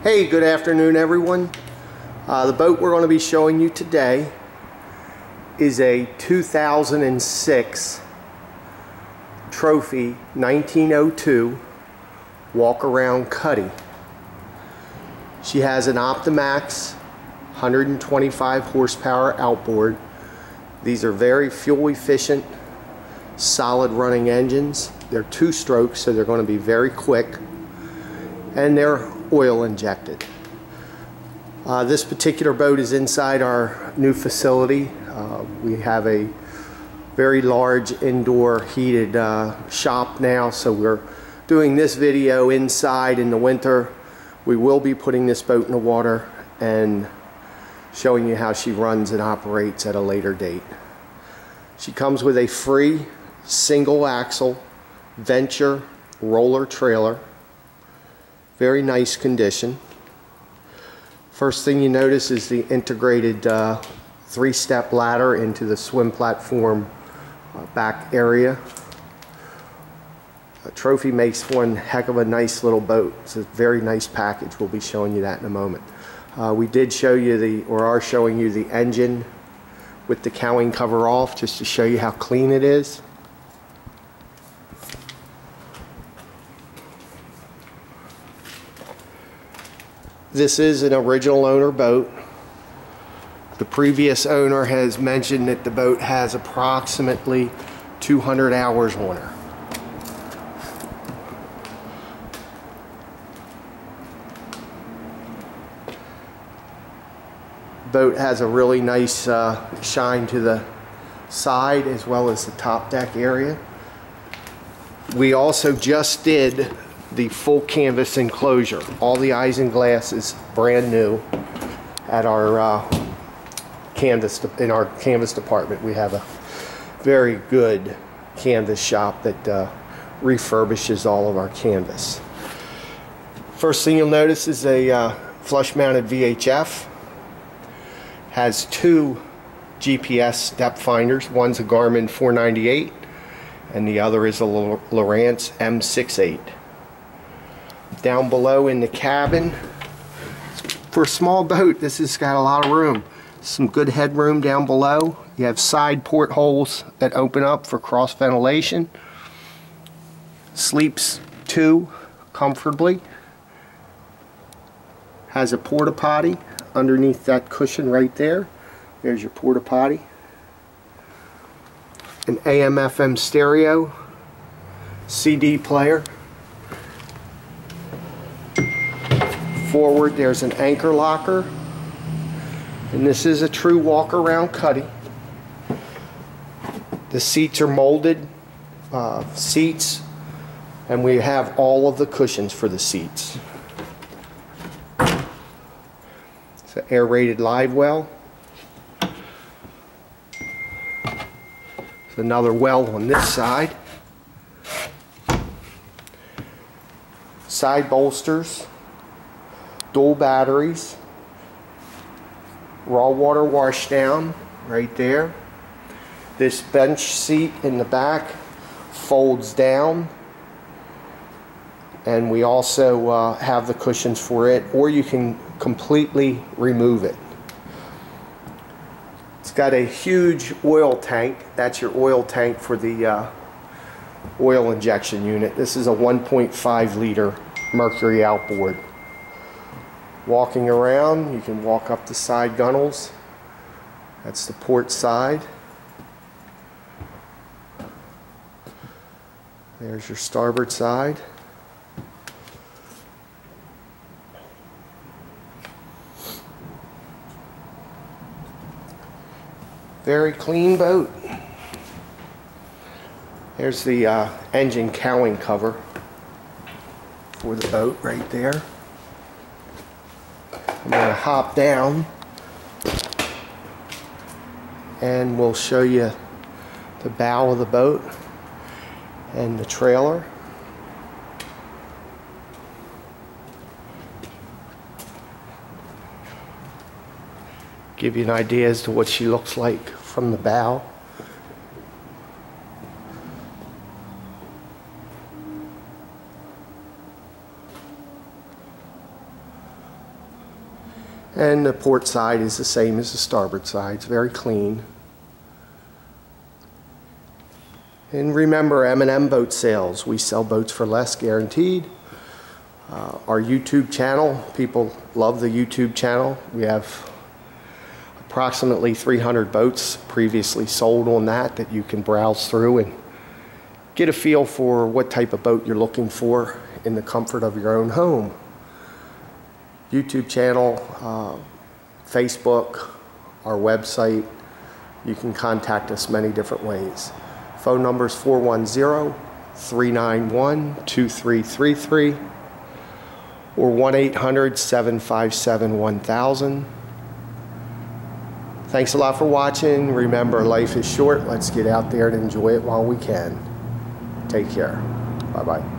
Hey, good afternoon everyone. Uh, the boat we're going to be showing you today is a 2006 Trophy 1902 walk around Cuddy. She has an Optimax 125 horsepower outboard. These are very fuel efficient, solid running engines. They're two strokes, so they're going to be very quick. And they're oil injected. Uh, this particular boat is inside our new facility. Uh, we have a very large indoor heated uh, shop now, so we're doing this video inside in the winter. We will be putting this boat in the water and showing you how she runs and operates at a later date. She comes with a free single axle Venture roller trailer. Very nice condition. First thing you notice is the integrated uh, three-step ladder into the swim platform uh, back area. A trophy makes one heck of a nice little boat. It's a very nice package. We'll be showing you that in a moment. Uh, we did show you the, or are showing you the engine with the cowling cover off just to show you how clean it is. This is an original owner boat. The previous owner has mentioned that the boat has approximately 200 hours on her. Boat has a really nice uh, shine to the side as well as the top deck area. We also just did the full canvas enclosure. All the eyes isinglass is brand new at our uh, canvas in our canvas department. We have a very good canvas shop that uh, refurbishes all of our canvas. First thing you'll notice is a uh, flush mounted VHF. Has two GPS depth finders. One's a Garmin 498 and the other is a Lowrance M68 down below in the cabin. For a small boat, this has got a lot of room. Some good headroom down below. You have side portholes that open up for cross ventilation. Sleeps two comfortably. Has a porta potty underneath that cushion right there. There's your porta potty. An AM FM stereo, CD player. Forward there's an anchor locker. And this is a true walk around cuddy the seats are molded uh, seats and we have all of the cushions for the seats. It's an aerated live well. There's another well on this side. Side bolsters dual batteries, raw water washdown right there. This bench seat in the back folds down and we also uh, have the cushions for it or you can completely remove it. It's got a huge oil tank. That's your oil tank for the uh, oil injection unit. This is a 1.5 liter Mercury outboard walking around you can walk up the side gunnels. That's the port side. There's your starboard side. Very clean boat. There's the uh, engine cowling cover for the boat right there I'm going to hop down and we'll show you the bow of the boat and the trailer. Give you an idea as to what she looks like from the bow. And the port side is the same as the starboard side. It's very clean. And remember M&M Boat Sales. We sell boats for less guaranteed. Uh, our YouTube channel, people love the YouTube channel. We have approximately 300 boats previously sold on that that you can browse through and get a feel for what type of boat you're looking for in the comfort of your own home. YouTube channel, uh, Facebook, our website. You can contact us many different ways. Phone number is 410 391 2333 or 1 800 757 1000. Thanks a lot for watching. Remember, life is short. Let's get out there and enjoy it while we can. Take care. Bye bye.